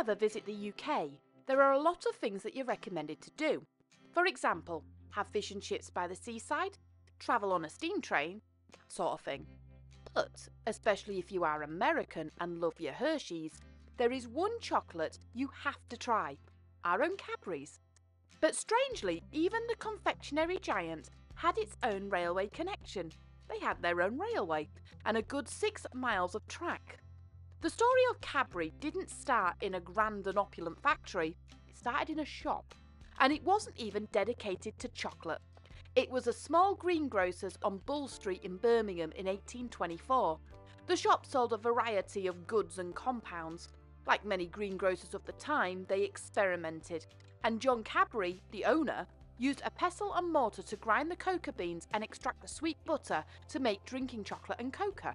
ever visit the UK, there are a lot of things that you're recommended to do. For example, have fish and chips by the seaside, travel on a steam train, that sort of thing. But, especially if you are American and love your Hershey's, there is one chocolate you have to try our own Cadbury's. But strangely, even the confectionery giant had its own railway connection. They had their own railway and a good six miles of track. The story of Cadbury didn't start in a grand and opulent factory, it started in a shop. And it wasn't even dedicated to chocolate. It was a small greengrocer's on Bull Street in Birmingham in 1824. The shop sold a variety of goods and compounds. Like many greengrocers of the time, they experimented, and John Cadbury, the owner, used a pestle and mortar to grind the cocoa beans and extract the sweet butter to make drinking chocolate and cocoa.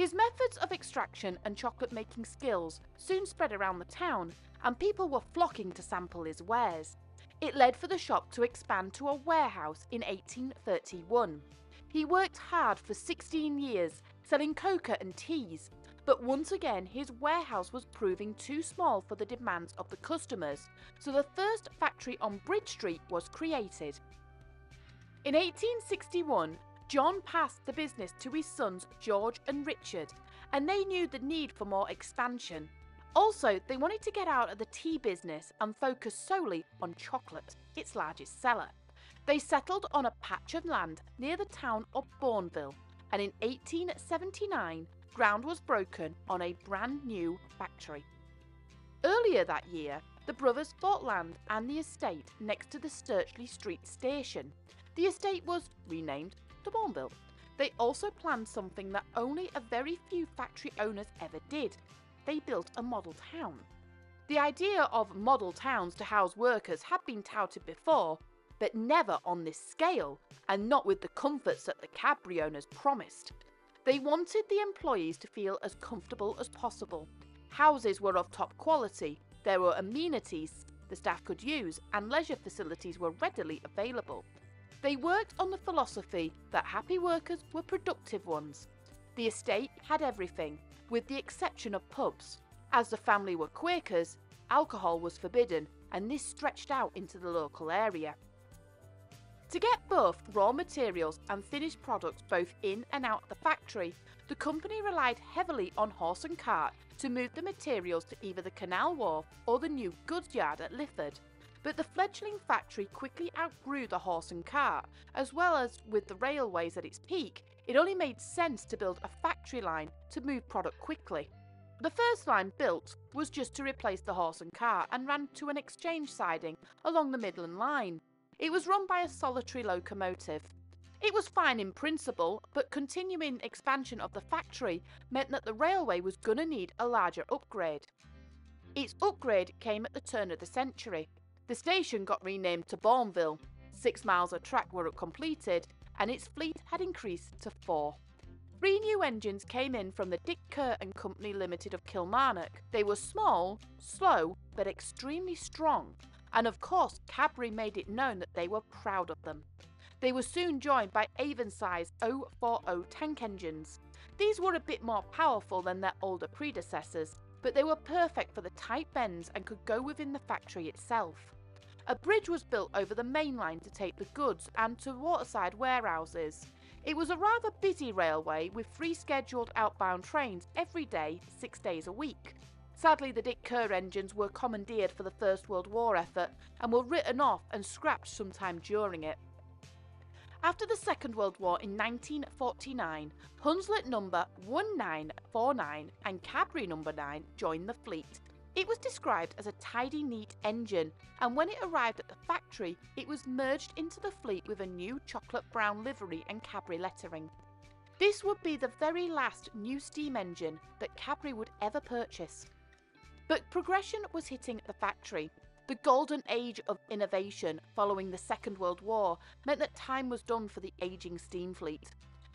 His methods of extraction and chocolate making skills soon spread around the town, and people were flocking to sample his wares. It led for the shop to expand to a warehouse in 1831. He worked hard for 16 years, selling cocoa and teas, but once again his warehouse was proving too small for the demands of the customers, so the first factory on Bridge Street was created. In 1861, John passed the business to his sons George and Richard, and they knew the need for more expansion. Also, they wanted to get out of the tea business and focus solely on chocolate, its largest seller. They settled on a patch of land near the town of Bournville, and in 1879, ground was broken on a brand new factory. Earlier that year, the brothers bought land and the estate next to the Stirchley Street station. The estate was renamed to Bournville. They also planned something that only a very few factory owners ever did. They built a model town. The idea of model towns to house workers had been touted before, but never on this scale, and not with the comforts that the Cadbury owners promised. They wanted the employees to feel as comfortable as possible. Houses were of top quality, there were amenities the staff could use, and leisure facilities were readily available. They worked on the philosophy that happy workers were productive ones. The estate had everything, with the exception of pubs. As the family were Quakers, alcohol was forbidden, and this stretched out into the local area. To get both raw materials and finished products both in and out of the factory, the company relied heavily on horse and cart to move the materials to either the canal wharf or the new goods yard at Lifford. But the fledgling factory quickly outgrew the horse and cart, as well as with the railways at its peak, it only made sense to build a factory line to move product quickly. The first line built was just to replace the horse and cart and ran to an exchange siding along the Midland Line. It was run by a solitary locomotive. It was fine in principle, but continuing expansion of the factory meant that the railway was going to need a larger upgrade. Its upgrade came at the turn of the century. The station got renamed to Bournville, six miles of track were completed, and its fleet had increased to four. Three new engines came in from the Dick Kerr and Company Limited of Kilmarnock. They were small, slow, but extremely strong, and of course, Cadbury made it known that they were proud of them. They were soon joined by Avonside's 040 tank engines. These were a bit more powerful than their older predecessors, but they were perfect for the tight bends and could go within the factory itself. A bridge was built over the main line to take the goods and to waterside warehouses. It was a rather busy railway with three scheduled outbound trains every day, six days a week. Sadly, the Dick Kerr engines were commandeered for the First World War effort and were written off and scrapped sometime during it. After the Second World War in 1949, Hunslet number 1949 and Cadbury number 9 joined the fleet. It was described as a tidy, neat engine, and when it arrived at the factory, it was merged into the fleet with a new chocolate brown livery and Cadbury lettering. This would be the very last new steam engine that Cadbury would ever purchase. But progression was hitting the factory. The golden age of innovation following the Second World War meant that time was done for the ageing steam fleet.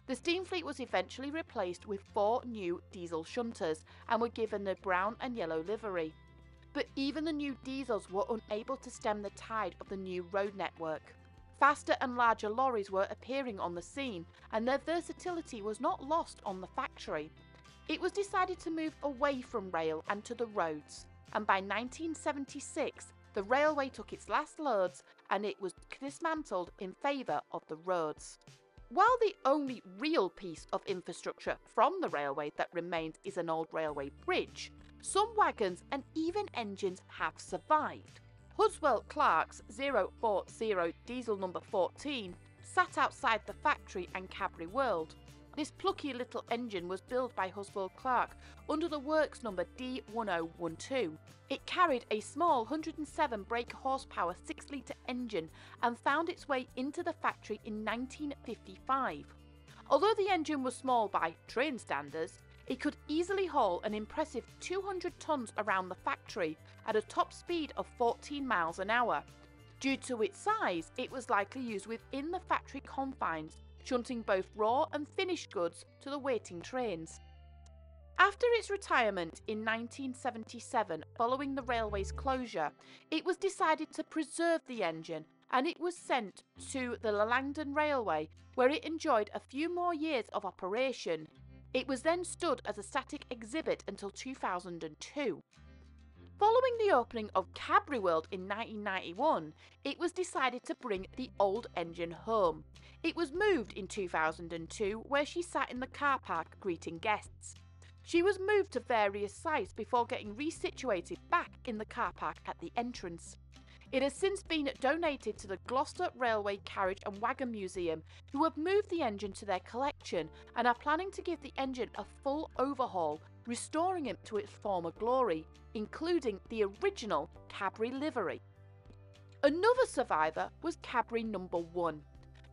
The steam fleet was eventually replaced with four new diesel shunters and were given the brown and yellow livery. But even the new diesels were unable to stem the tide of the new road network. Faster and larger lorries were appearing on the scene, and their versatility was not lost on the factory. It was decided to move away from rail and to the roads. and by 1976 the railway took its last loads and it was dismantled in favour of the roads. While the only real piece of infrastructure from the railway that remains is an old railway bridge, some wagons and even engines have survived. Hudswell Clarke's 040 diesel number 14 sat outside the factory and Cadbury World. This plucky little engine was built by Hudswell Clarke under the works number D1012. It carried a small 107 brake horsepower 6 litre engine and found its way into the factory in 1955. Although the engine was small by train standards, it could easily haul an impressive 200 tonnes around the factory at a top speed of 14 miles an hour. Due to its size, it was likely used within the factory confines shunting both raw and finished goods to the waiting trains. After its retirement in 1977, following the railway's closure, it was decided to preserve the engine and it was sent to the Langdon Railway, where it enjoyed a few more years of operation. It was then stood as a static exhibit until 2002. Following the opening of Cadbury World in 1991, it was decided to bring the old engine home. It was moved in 2002, where she sat in the car park greeting guests. She was moved to various sites before getting resituated back in the car park at the entrance. It has since been donated to the Gloucester Railway Carriage and Wagon Museum, who have moved the engine to their collection and are planning to give the engine a full overhaul restoring it to its former glory, including the original Cadbury livery. Another survivor was Cadbury Number 1.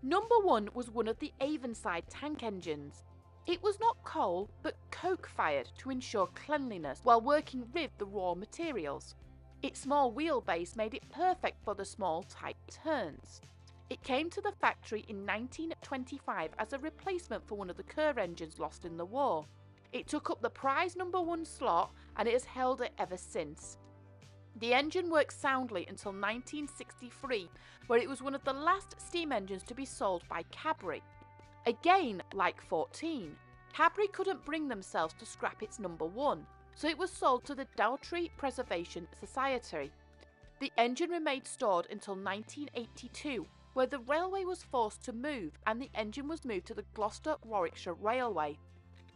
Number 1 was one of the Avonside tank engines. It was not coal but coke fired to ensure cleanliness while working with the raw materials. Its small wheelbase made it perfect for the small tight turns. It came to the factory in 1925 as a replacement for one of the Kerr engines lost in the war. It took up the prize number one slot and it has held it ever since. The engine worked soundly until 1963, where it was one of the last steam engines to be sold by Cadbury. Again, like 14, Cadbury couldn't bring themselves to scrap its number one, so it was sold to the Dowty Preservation Society. The engine remained stored until 1982, where the railway was forced to move and the engine was moved to the Gloucester Warwickshire Railway.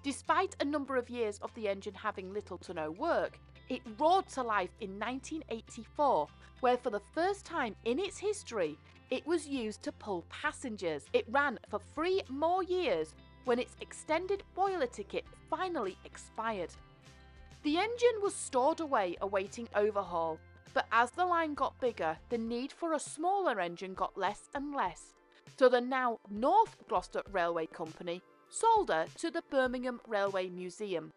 Despite a number of years of the engine having little to no work, it roared to life in 1984, where for the first time in its history, it was used to pull passengers. It ran for three more years when its extended boiler ticket finally expired. The engine was stored away awaiting overhaul, but as the line got bigger, the need for a smaller engine got less and less. So the now North Gloucester Railway Company sold her to the Birmingham Railway Museum.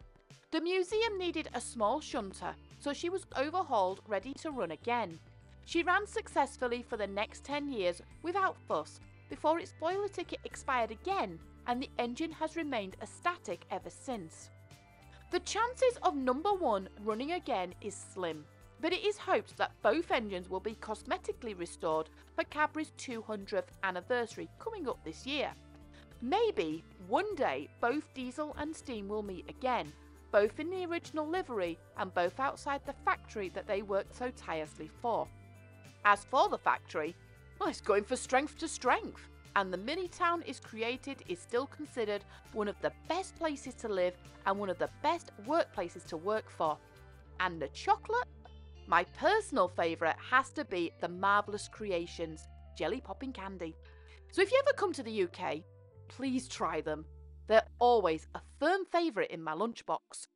The museum needed a small shunter, so she was overhauled ready to run again. She ran successfully for the next 10 years without fuss before its boiler ticket expired again and the engine has remained a static ever since. The chances of number one running again is slim, but it is hoped that both engines will be cosmetically restored for Cadbury's 200th anniversary coming up this year. Maybe one day both diesel and steam will meet again, both in the original livery and both outside the factory that they worked so tirelessly for. As for the factory, well, it's going for strength to strength, and the mini town is created is still considered one of the best places to live and one of the best workplaces to work for. And the chocolate? My personal favourite has to be the Marvellous Creations jelly popping candy. So if you ever come to the UK, please try them. They're always a firm favourite in my lunchbox.